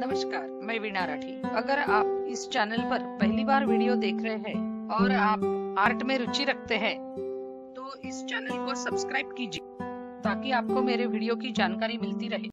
नमस्कार, मैं वीणा राठी। अगर आप इस चैनल पर पहली बार वीडियो देख रहे हैं और आप आर्ट में रुचि रखते हैं तो इस चैनल को सब्सक्राइब कीजिए ताकि आपको मेरे वीडियो की जानकारी मिलती रहे।